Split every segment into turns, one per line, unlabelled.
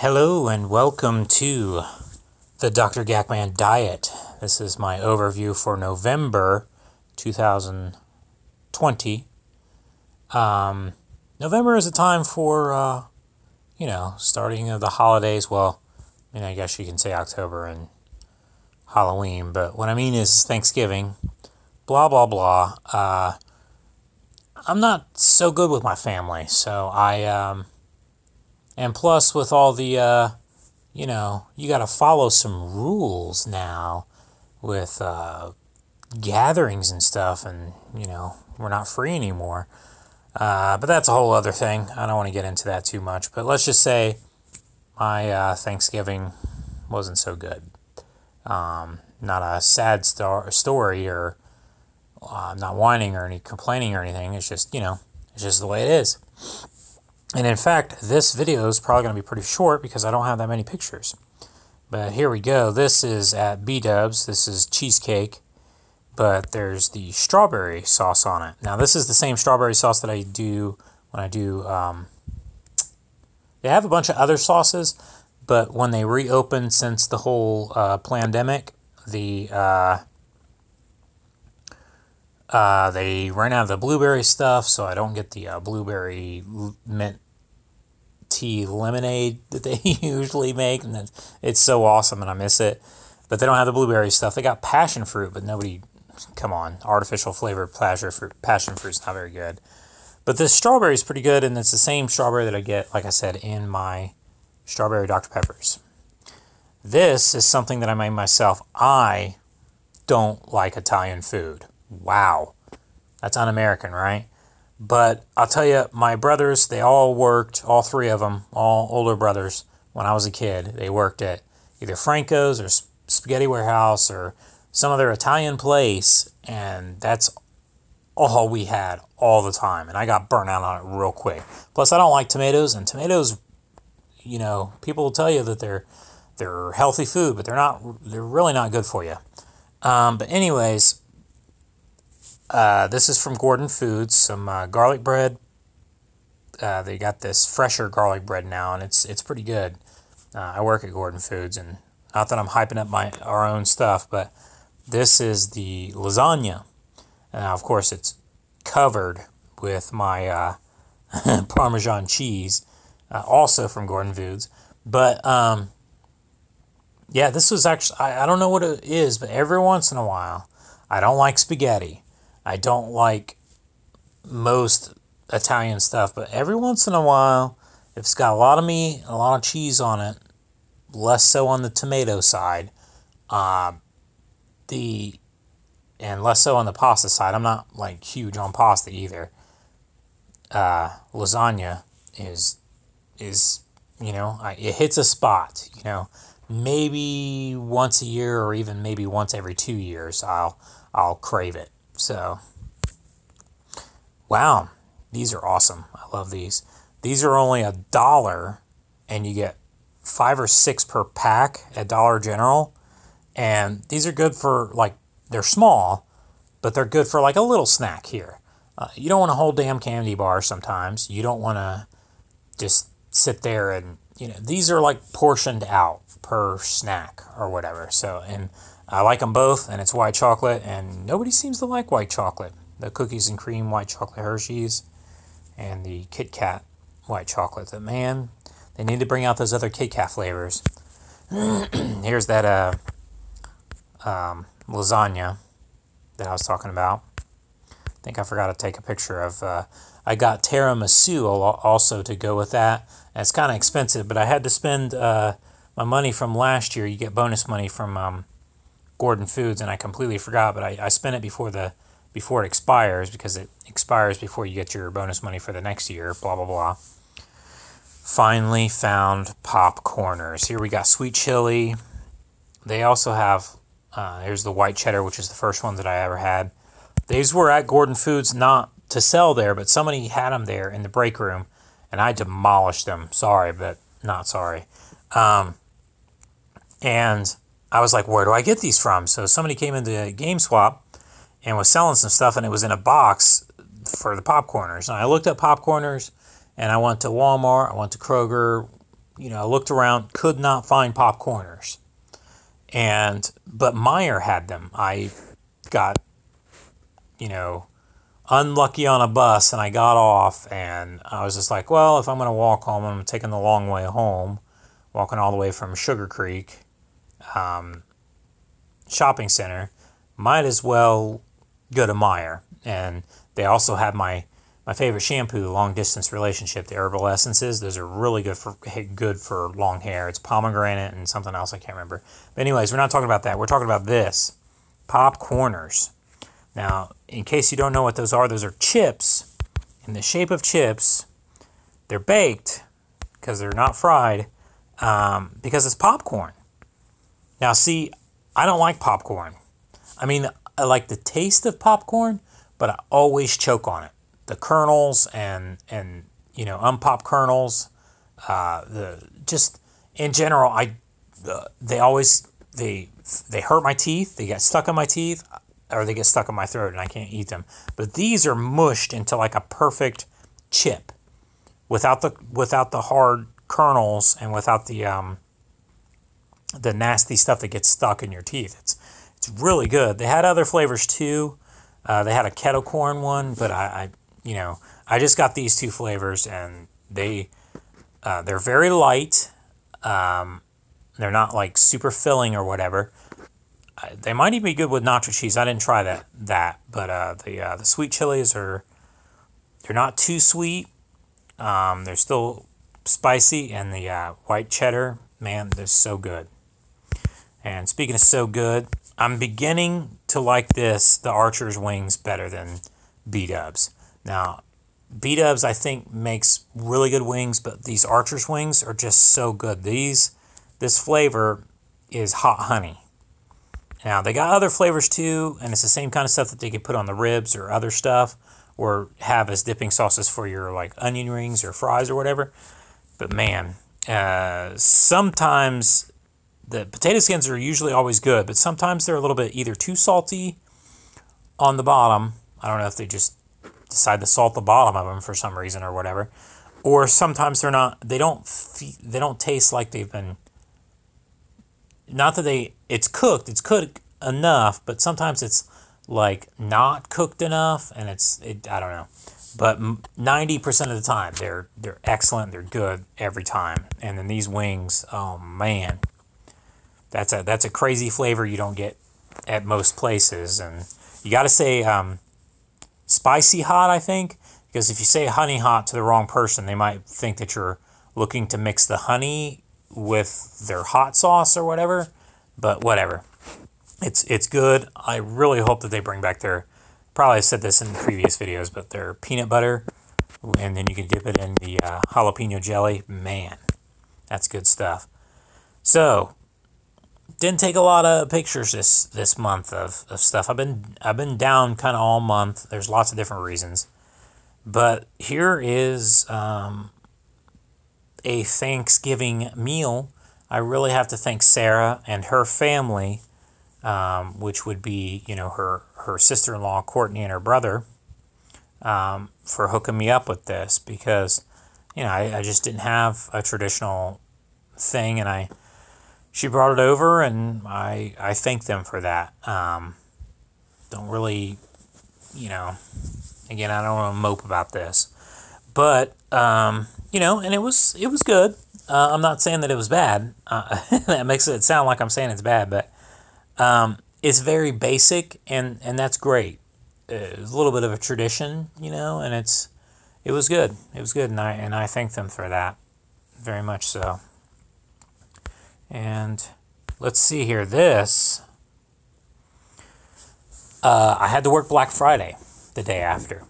Hello and welcome to the Dr. Gakman Diet. This is my overview for November 2020. Um, November is a time for, uh, you know, starting of the holidays. Well, I mean, I guess you can say October and Halloween, but what I mean is Thanksgiving, blah, blah, blah. Uh, I'm not so good with my family, so I, um, and plus with all the, uh, you know, you got to follow some rules now with uh, gatherings and stuff, and, you know, we're not free anymore. Uh, but that's a whole other thing. I don't want to get into that too much. But let's just say my uh, Thanksgiving wasn't so good. Um, not a sad star- story or I'm not whining or any complaining or anything. It's just, you know, it's just the way it is. And in fact, this video is probably going to be pretty short because I don't have that many pictures. But here we go. This is at B-Dubs. This is cheesecake, but there's the strawberry sauce on it. Now, this is the same strawberry sauce that I do when I do... Um, they have a bunch of other sauces, but when they reopened since the whole uh, pandemic, the... Uh, uh, they ran out of the blueberry stuff, so I don't get the uh, blueberry mint tea lemonade that they usually make, and it's so awesome, and I miss it. But they don't have the blueberry stuff. They got passion fruit, but nobody, come on, artificial flavored passion fruit. Passion fruit's not very good. But this strawberry is pretty good, and it's the same strawberry that I get, like I said, in my strawberry Dr Peppers. This is something that I made myself. I don't like Italian food. Wow. That's un American, right? But I'll tell you, my brothers, they all worked, all three of them, all older brothers, when I was a kid. They worked at either Franco's or Spaghetti Warehouse or some other Italian place, and that's all we had all the time. And I got burnt out on it real quick. Plus, I don't like tomatoes, and tomatoes, you know, people will tell you that they're they're healthy food, but they're not. They're really not good for you. Um, but anyways, uh, this is from Gordon Foods, some uh, garlic bread. Uh, they got this fresher garlic bread now, and it's it's pretty good. Uh, I work at Gordon Foods, and not that I'm hyping up my our own stuff, but this is the lasagna. Now, of course, it's covered with my uh, Parmesan cheese, also from Gordon Foods. But um, yeah, this was actually I, I don't know what it is, but every once in a while, I don't like spaghetti. I don't like most Italian stuff, but every once in a while, if it's got a lot of meat, a lot of cheese on it, less so on the tomato side, uh, the and less so on the pasta side. I'm not like huge on pasta either. Uh, lasagna is is you know I, it hits a spot. You know, maybe once a year or even maybe once every two years, I'll I'll crave it. So, wow, these are awesome. I love these. These are only a dollar, and you get five or six per pack at Dollar General. And these are good for, like, they're small, but they're good for, like, a little snack here. Uh, you don't want a whole damn candy bar sometimes. You don't want to just sit there and, you know, these are like portioned out per snack or whatever. So, and I like them both, and it's white chocolate, and nobody seems to like white chocolate. The cookies and cream white chocolate Hershey's and the Kit Kat white chocolate. That man, they need to bring out those other Kit Kat flavors. Here's that uh, um, lasagna that I was talking about. I think I forgot to take a picture of. Uh, I got tiramisu also to go with that. And it's kind of expensive, but I had to spend uh, my money from last year. You get bonus money from um, Gordon Foods, and I completely forgot, but I, I spent it before the before it expires because it expires before you get your bonus money for the next year. Blah blah blah. Finally found popcorners. Here we got sweet chili. They also have uh, here's the white cheddar, which is the first one that I ever had. These were at Gordon Foods, not to sell there, but somebody had them there in the break room, and I demolished them. Sorry, but not sorry. Um, and I was like, where do I get these from? So somebody came into GameSwap and was selling some stuff, and it was in a box for the popcorners. And I looked up popcorners, and I went to Walmart, I went to Kroger, you know, I looked around, could not find popcorners. And, but Meijer had them. I got, you know, unlucky on a bus and I got off and I was just like, well, if I'm going to walk home, I'm taking the long way home, walking all the way from Sugar Creek um, shopping center, might as well go to Meijer. And they also have my my favorite shampoo, long distance relationship, the herbal essences. Those are really good for good for long hair. It's pomegranate and something else I can't remember. But anyways, we're not talking about that. We're talking about this pop corners. Now, in case you don't know what those are, those are chips in the shape of chips. They're baked because they're not fried um, because it's popcorn. Now, see, I don't like popcorn. I mean, I like the taste of popcorn, but I always choke on it. The kernels and and you know unpopped kernels, uh, the just in general, I uh, they always they they hurt my teeth. They get stuck in my teeth or they get stuck in my throat and I can't eat them. But these are mushed into like a perfect chip without the without the hard kernels and without the um, the nasty stuff that gets stuck in your teeth. It's it's really good. They had other flavors too. Uh, they had a kettle corn one, but I, I, you know I just got these two flavors and they uh, they're very light. Um, they're not like super filling or whatever, they might even be good with nacho cheese. I didn't try that that, but uh, the uh, the sweet chilies are they're not too sweet. Um, they're still spicy, and the uh, white cheddar, man, they're so good. And speaking of so good, I'm beginning to like this the Archer's wings better than B Dubs. Now, B Dubs I think makes really good wings, but these Archer's wings are just so good. These this flavor is hot honey now they got other flavors too, and it's the same kind of stuff that they could put on the ribs or other stuff, or have as dipping sauces for your like onion rings or fries or whatever. But man, uh, sometimes the potato skins are usually always good, but sometimes they're a little bit either too salty on the bottom. I don't know if they just decide to salt the bottom of them for some reason or whatever, or sometimes they're not. They don't. They don't taste like they've been not that they it's cooked it's cooked enough but sometimes it's like not cooked enough and it's it, i don't know but 90% of the time they're they're excellent they're good every time and then these wings oh man that's a that's a crazy flavor you don't get at most places and you got to say um, spicy hot i think because if you say honey hot to the wrong person they might think that you're looking to mix the honey with their hot sauce or whatever, but whatever. It's it's good. I really hope that they bring back their probably I said this in previous videos, but their peanut butter, and then you can dip it in the uh, jalapeno jelly. Man, that's good stuff. So, didn't take a lot of pictures this this month of, of stuff. I've been I've been down kind of all month. There's lots of different reasons, but here is um, a Thanksgiving meal, I really have to thank Sarah and her family, um, which would be, you know, her, her sister in law, Courtney, and her brother, um, for hooking me up with this because, you know, I, I just didn't have a traditional thing and I, she brought it over and I, I thank them for that. Um, don't really, you know, again, I don't want to mope about this, but, um, you know, and it was it was good. Uh, I'm not saying that it was bad. Uh, that makes it sound like I'm saying it's bad, but um, it's very basic, and and that's great. It's a little bit of a tradition, you know, and it's it was good. It was good, and I and I thank them for that very much so. And let's see here. This uh, I had to work Black Friday the day after,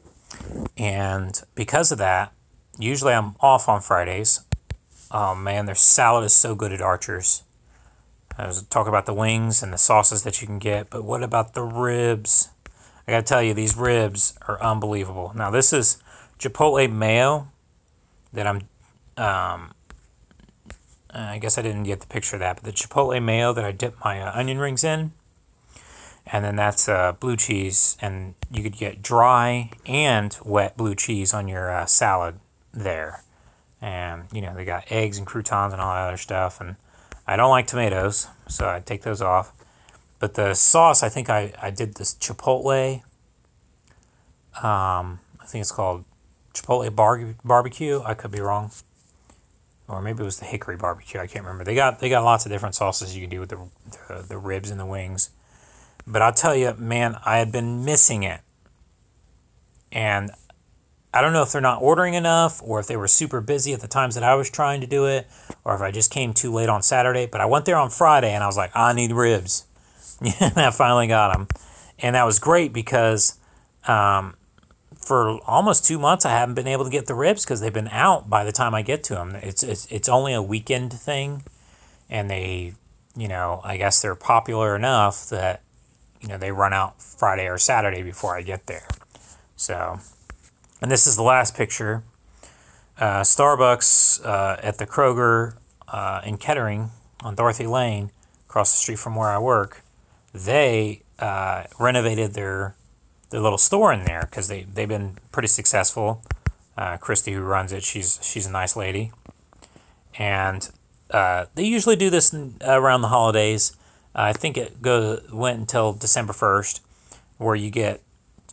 and because of that, Usually I'm off on Fridays. Oh man, their salad is so good at Archer's. I was talking about the wings and the sauces that you can get, but what about the ribs? I gotta tell you, these ribs are unbelievable. Now this is Chipotle mayo that I'm. Um, I guess I didn't get the picture of that, but the Chipotle mayo that I dip my uh, onion rings in, and then that's uh, blue cheese, and you could get dry and wet blue cheese on your uh, salad there. and you know they got eggs and croutons and all that other stuff. And I don't like tomatoes, so I take those off. But the sauce, I think I, I did this chipotle. Um, I think it's called chipotle bar- barbecue. I could be wrong, or maybe it was the hickory barbecue. I can't remember. They got they got lots of different sauces you can do with the the, the ribs and the wings. But I'll tell you, man, I had been missing it, and I don't know if they're not ordering enough or if they were super busy at the times that I was trying to do it or if I just came too late on Saturday. But I went there on Friday and I was like, I need ribs. and I finally got them. And that was great because um, for almost two months I haven't been able to get the ribs because they've been out by the time I get to them. It's, it's, it's only a weekend thing. And they, you know, I guess they're popular enough that, you know, they run out Friday or Saturday before I get there. So and this is the last picture. Uh, Starbucks uh, at the Kroger uh, in Kettering on Dorothy Lane, across the street from where I work, they uh, renovated their their little store in there because they they've been pretty successful. Uh, Christy, who runs it, she's she's a nice lady, and uh, they usually do this in, around the holidays. I think it go went until December first, where you get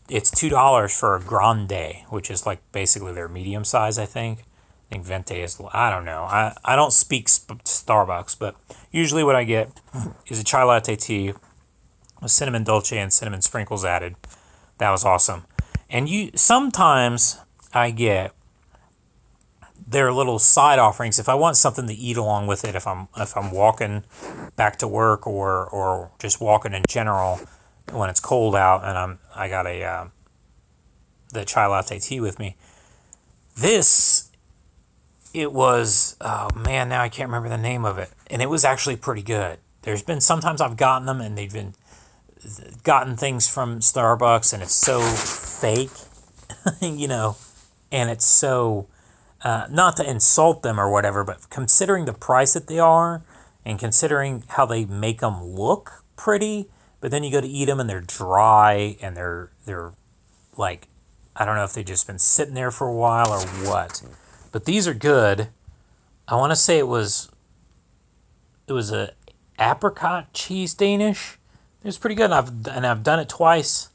it's two dollars for a grande, which is like basically their medium size. I think. I think Venti is. I don't know. I I don't speak sp- Starbucks, but usually what I get is a chai latte tea with cinnamon dolce and cinnamon sprinkles added. That was awesome. And you sometimes I get their little side offerings if I want something to eat along with it. If I'm if I'm walking back to work or or just walking in general when it's cold out and I'm I got a uh, the chai latte tea with me. This it was oh man now I can't remember the name of it and it was actually pretty good. There's been sometimes I've gotten them and they've been gotten things from Starbucks and it's so fake, you know, and it's so uh, not to insult them or whatever, but considering the price that they are and considering how they make them look pretty, but then you go to eat them and they're dry and they're they're like I don't know if they've just been sitting there for a while or what. But these are good. I want to say it was it was a apricot cheese Danish. It was pretty good. And I've and I've done it twice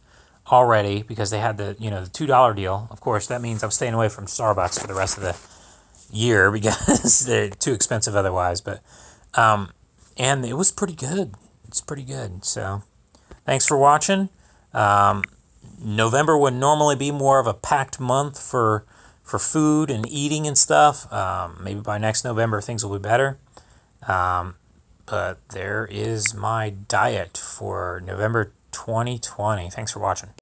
already because they had the you know the two dollar deal. Of course, that means I'm staying away from Starbucks for the rest of the year because they're too expensive otherwise. But um, and it was pretty good. It's pretty good. So thanks for watching. Um, November would normally be more of a packed month for for food and eating and stuff. Um, maybe by next November things will be better. Um, but there is my diet for November 2020. Thanks for watching.